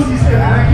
son disque